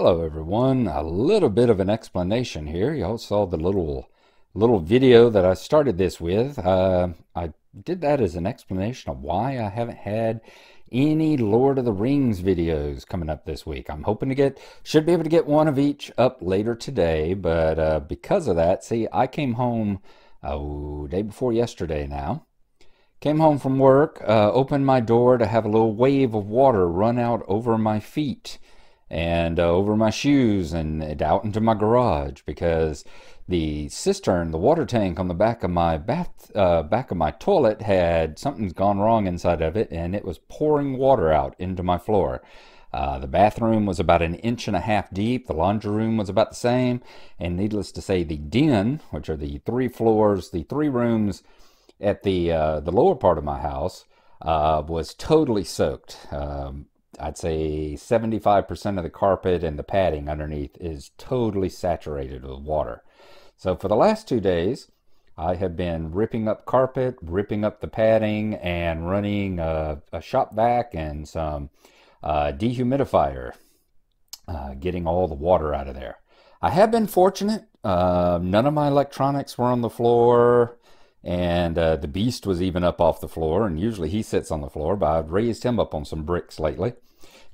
Hello everyone. A little bit of an explanation here. Y'all saw the little little video that I started this with. Uh, I did that as an explanation of why I haven't had any Lord of the Rings videos coming up this week. I'm hoping to get, should be able to get one of each up later today, but uh, because of that, see, I came home, oh, day before yesterday now. Came home from work, uh, opened my door to have a little wave of water run out over my feet and uh, over my shoes and out into my garage because the cistern, the water tank on the back of my bath, uh, back of my toilet had something's gone wrong inside of it, and it was pouring water out into my floor. Uh, the bathroom was about an inch and a half deep. The laundry room was about the same. And needless to say, the den, which are the three floors, the three rooms at the uh, the lower part of my house, uh, was totally soaked. Um, I'd say 75% of the carpet and the padding underneath is totally saturated with water. So for the last two days, I have been ripping up carpet, ripping up the padding, and running a, a shop vac and some uh, dehumidifier, uh, getting all the water out of there. I have been fortunate. Uh, none of my electronics were on the floor, and uh, the beast was even up off the floor. And usually he sits on the floor, but I've raised him up on some bricks lately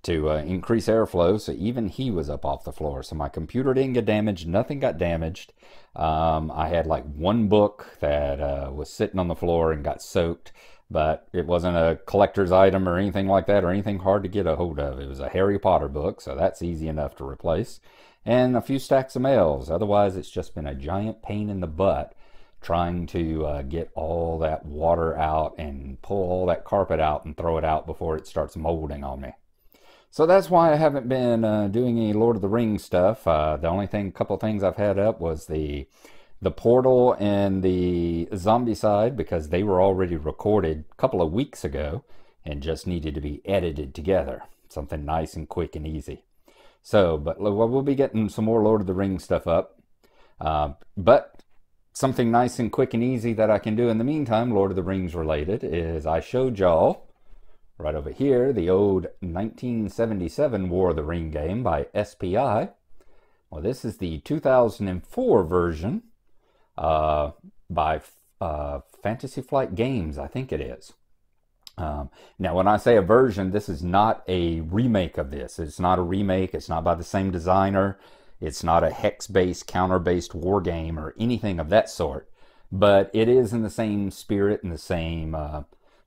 to uh, increase airflow. So even he was up off the floor. So my computer didn't get damaged. Nothing got damaged. Um, I had like one book that uh, was sitting on the floor and got soaked, but it wasn't a collector's item or anything like that or anything hard to get a hold of. It was a Harry Potter book, so that's easy enough to replace. And a few stacks of mails. Otherwise, it's just been a giant pain in the butt trying to uh, get all that water out and pull all that carpet out and throw it out before it starts molding on me. So that's why I haven't been uh, doing any Lord of the Rings stuff. Uh, the only thing, couple things I've had up was the the Portal and the zombie side because they were already recorded a couple of weeks ago and just needed to be edited together. Something nice and quick and easy. So, but we'll be getting some more Lord of the Rings stuff up. Uh, but something nice and quick and easy that I can do in the meantime, Lord of the Rings related, is I showed y'all Right over here, the old 1977 War of the Ring game by SPI. Well, this is the 2004 version uh, by uh, Fantasy Flight Games, I think it is. Um, now, when I say a version, this is not a remake of this. It's not a remake. It's not by the same designer. It's not a hex-based, counter-based war game or anything of that sort. But it is in the same spirit and the same uh,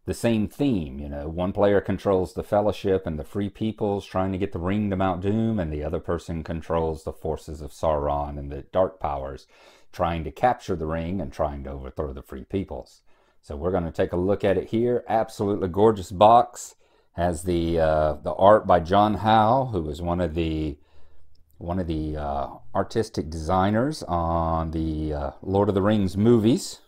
the same theme. You know, one player controls the Fellowship and the Free Peoples trying to get the ring to Mount Doom, and the other person controls the forces of Sauron and the Dark Powers trying to capture the ring and trying to overthrow the Free Peoples. So we're going to take a look at it here. Absolutely gorgeous box. Has the uh, the art by John Howe, who was one of the one of the uh, artistic designers on the uh, Lord of the Rings movies.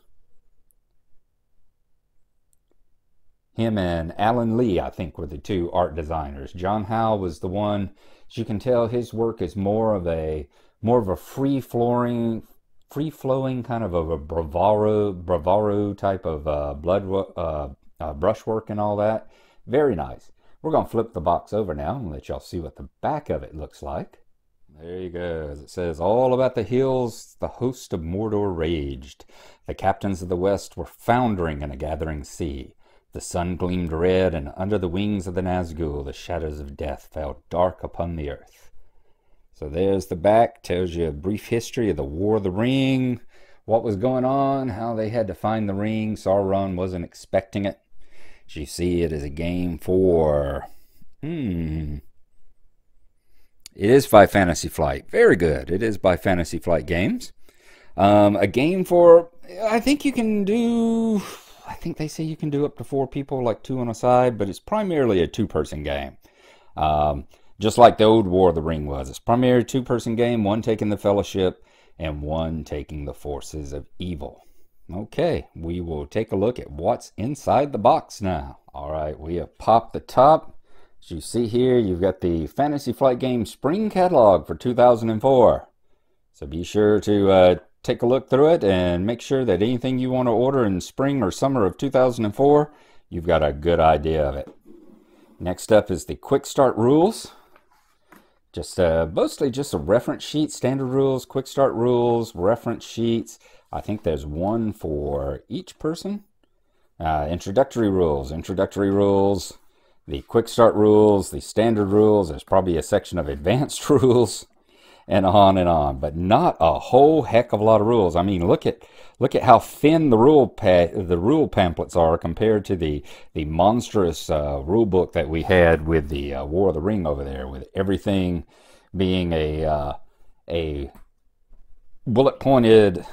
him and Alan Lee, I think, were the two art designers. John Howe was the one. As you can tell, his work is more of a more of a free flowing, free flowing kind of a, bravado bravado type of uh, blood uh, uh, brushwork and all that. Very nice. We're gonna flip the box over now and let y'all see what the back of it looks like. There you go. As it says, all about the hills, the host of Mordor raged. The captains of the west were foundering in a gathering sea. The sun gleamed red, and under the wings of the Nazgul the shadows of death fell dark upon the earth. So there's the back, tells you a brief history of the War of the Ring, what was going on, how they had to find the ring. Sauron wasn't expecting it. You see it as a game for, hmm, it is by Fantasy Flight. Very good. It is by Fantasy Flight Games. Um, a game for, I think you can do I think they say you can do up to four people, like two on a side, but it's primarily a two-person game. Um, just like the old War of the Ring was. It's primarily a two-person game, one taking the Fellowship and one taking the forces of evil. Okay, we will take a look at what's inside the box now. All right, we have popped the top. As you see here, you've got the Fantasy Flight Game Spring Catalog for 2004. So be sure to uh, take a look through it and make sure that anything you want to order in spring or summer of 2004, you've got a good idea of it. Next up is the quick start rules. Just uh, mostly just a reference sheet, standard rules, quick start rules, reference sheets. I think there's one for each person. Uh, introductory rules, introductory rules, the quick start rules, the standard rules. There's probably a section of advanced rules and on and on, but not a whole heck of a lot of rules. I mean, look at look at how thin the rule the rule pamphlets are compared to the the monstrous uh, rule book that we had with the uh, War of the Ring over there, with everything being a uh, a bullet pointed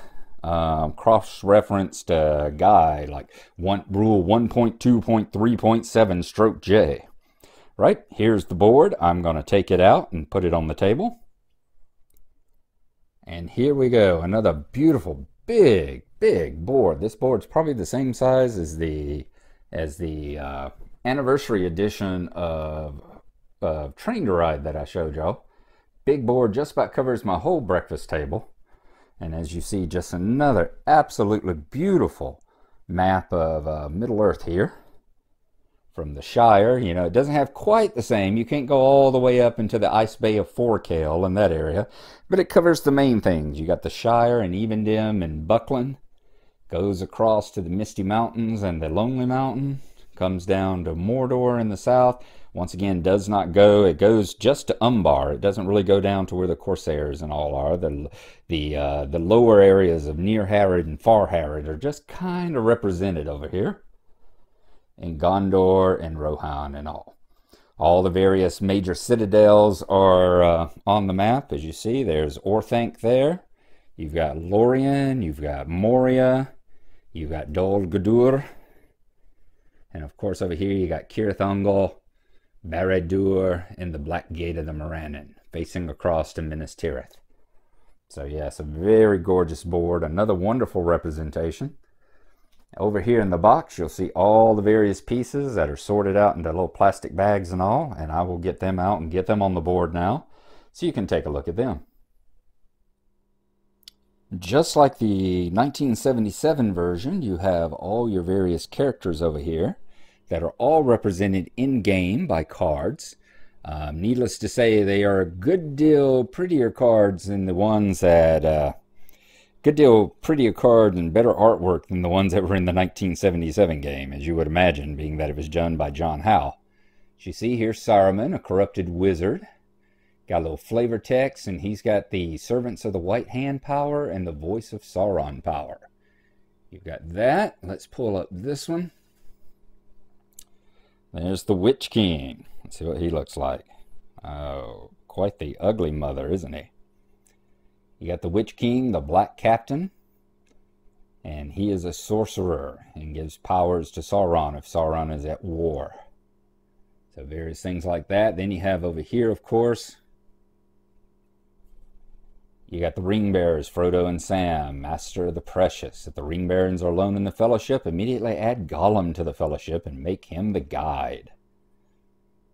um, cross-referenced uh, guide like one rule 1.2.3.7 stroke J. Right, here's the board. I'm going to take it out and put it on the table. And here we go, another beautiful, big, big board. This board's probably the same size as the as the uh, anniversary edition of, of Train to Ride that I showed y'all. Big board just about covers my whole breakfast table. And as you see, just another absolutely beautiful map of uh, Middle Earth here from the Shire. You know, it doesn't have quite the same. You can't go all the way up into the Ice Bay of Forochel in that area, but it covers the main things. You got the Shire and Evendim and Buckland, goes across to the Misty Mountains and the Lonely Mountain, comes down to Mordor in the south, once again does not go it goes just to umbar. It doesn't really go down to where the corsairs and all are. The the uh, the lower areas of near harad and far harad are just kind of represented over here. In gondor and rohan and all. All the various major citadels are uh, on the map. As you see there's orthanc there. You've got lorien you've got moria you've got dol guldur and of course over here you got Cirith Ungol Barad-dûr and the Black Gate of the Morannon, facing across to Minas Tirith. So yes, a very gorgeous board, another wonderful representation. Over here in the box, you'll see all the various pieces that are sorted out into little plastic bags and all, and I will get them out and get them on the board now, so you can take a look at them. Just like the 1977 version, you have all your various characters over here that are all represented in game by cards. Um, needless to say, they are a good deal prettier cards than the ones that, uh, good deal prettier cards and better artwork than the ones that were in the 1977 game, as you would imagine, being that it was done by John Howe. You see here, Saruman, a corrupted wizard. Got a little flavor text, and he's got the Servants of the White Hand power and the Voice of Sauron power. You've got that. Let's pull up this one. There's the Witch King. Let's see what he looks like. Oh, quite the ugly mother, isn't he? You got the Witch King, the Black Captain, and he is a sorcerer and gives powers to Sauron if Sauron is at war. So various things like that. Then you have over here, of course, you got the ring bearers, Frodo and Sam, Master of the Precious. If the ring bearers are alone in the fellowship, immediately add Gollum to the fellowship and make him the guide.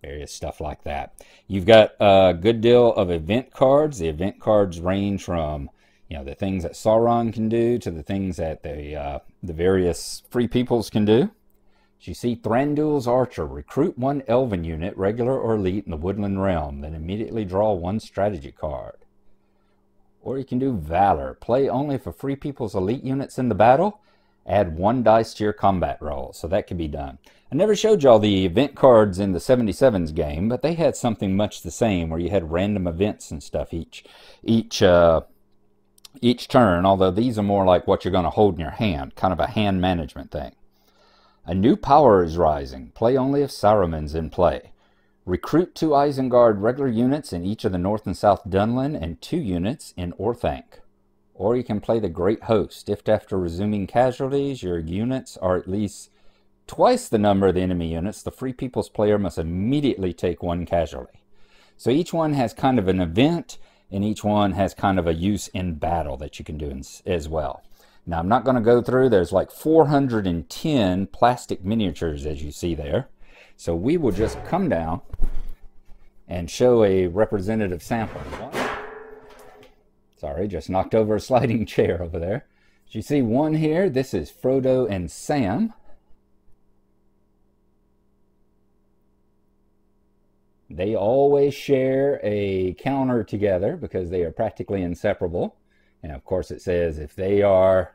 Various stuff like that. You've got a good deal of event cards. The event cards range from you know the things that Sauron can do to the things that the uh, the various free peoples can do. You see, Thranduil's Archer. Recruit one Elven unit, regular or elite, in the Woodland Realm. Then immediately draw one strategy card. Or you can do Valor. Play only for free people's elite units in the battle. Add one dice to your combat roll. So that can be done. I never showed y'all the event cards in the 77s game, but they had something much the same where you had random events and stuff each each uh, each turn, although these are more like what you're going to hold in your hand, kind of a hand management thing. A new power is rising. Play only if Saruman's in play. Recruit two Isengard regular units in each of the North and South Dunland and two units in Orthanc. Or you can play the Great Host. If after resuming casualties, your units are at least twice the number of the enemy units, the Free People's player must immediately take one casualty. So each one has kind of an event, and each one has kind of a use in battle that you can do in, as well. Now, I'm not going to go through, there's like 410 plastic miniatures as you see there. So we will just come down and show a representative sample. Sorry, just knocked over a sliding chair over there. As you see one here, this is Frodo and Sam. They always share a counter together because they are practically inseparable. And of course, it says if they are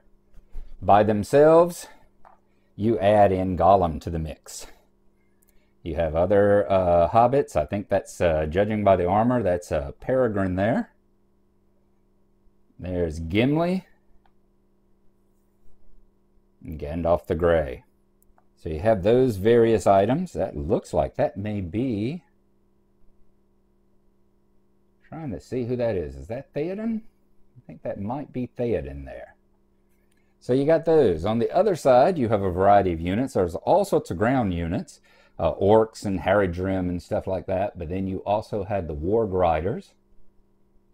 by themselves, you add in Gollum to the mix. You have other uh, hobbits. I think that's, uh, judging by the armor, that's uh, Peregrine there. There's Gimli. And Gandalf the Grey. So you have those various items. That looks like that may be Trying to see who that is. Is that Theoden? I think that might be Theoden there. So you got those. On the other side, you have a variety of units. There's all sorts of ground units, uh, orcs and Haradrim and stuff like that. But then you also had the Warg Riders.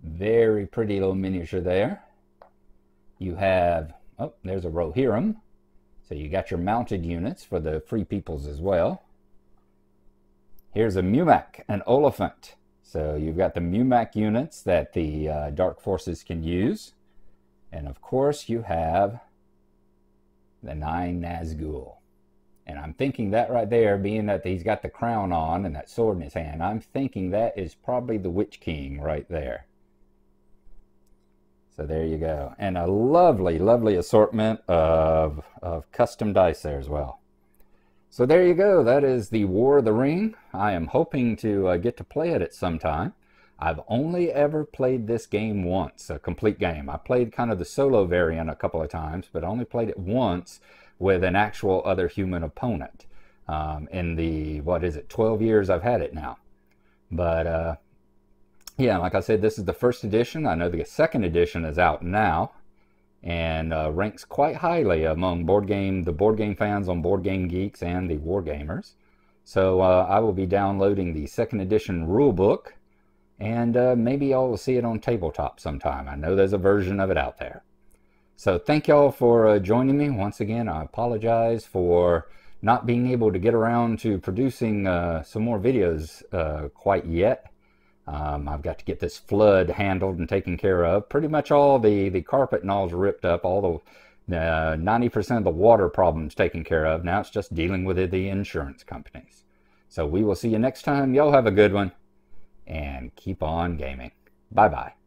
Very pretty little miniature there. You have, oh, there's a Rohirrim. So you got your mounted units for the free peoples as well. Here's a Mumak, an Oliphant. So you've got the Mumak units that the uh, Dark Forces can use. And of course you have the nine Nazgul. And I'm thinking that right there, being that he's got the crown on and that sword in his hand, I'm thinking that is probably the Witch King right there. So there you go. And a lovely, lovely assortment of, of custom dice there as well. So there you go. That is the War of the Ring. I am hoping to uh, get to play it at some time. I've only ever played this game once, a complete game. I played kind of the solo variant a couple of times, but only played it once with an actual other human opponent um, in the, what is it, 12 years I've had it now. But uh, yeah, like I said, this is the first edition. I know the second edition is out now and uh, ranks quite highly among board game the board game fans on Board Game Geeks and the War Gamers. So uh, I will be downloading the second edition rule book, and uh, maybe I'll see it on tabletop sometime. I know there's a version of it out there. So thank y'all for uh, joining me once again. I apologize for not being able to get around to producing uh, some more videos uh, quite yet. Um, I've got to get this flood handled and taken care of. Pretty much all the, the carpet and all's ripped up. All the 90% uh, of the water problems taken care of. Now it's just dealing with the insurance companies. So we will see you next time. Y'all have a good one and keep on gaming. Bye-bye.